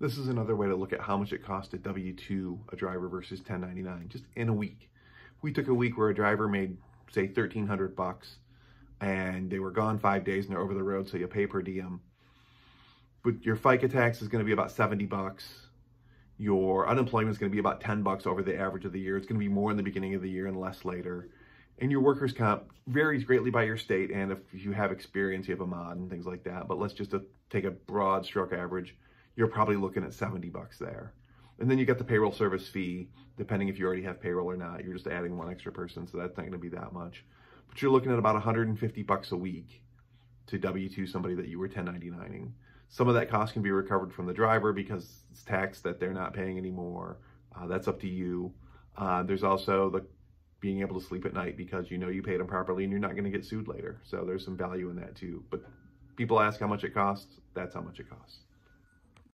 This is another way to look at how much it cost a W-2, a driver versus 1099, just in a week. We took a week where a driver made, say, 1300 bucks, and they were gone five days and they're over the road, so you pay per diem, but your FICA tax is going to be about 70 bucks. Your unemployment is going to be about 10 bucks over the average of the year. It's going to be more in the beginning of the year and less later. And your workers' comp varies greatly by your state, and if you have experience, you have a mod and things like that. But let's just uh, take a broad stroke average you're probably looking at 70 bucks there. And then you get the payroll service fee, depending if you already have payroll or not. You're just adding one extra person, so that's not going to be that much. But you're looking at about 150 bucks a week to W-2 somebody that you were 1099ing. Some of that cost can be recovered from the driver because it's tax that they're not paying anymore. Uh, that's up to you. Uh, there's also the being able to sleep at night because you know you paid them properly and you're not going to get sued later. So there's some value in that too. But people ask how much it costs. That's how much it costs.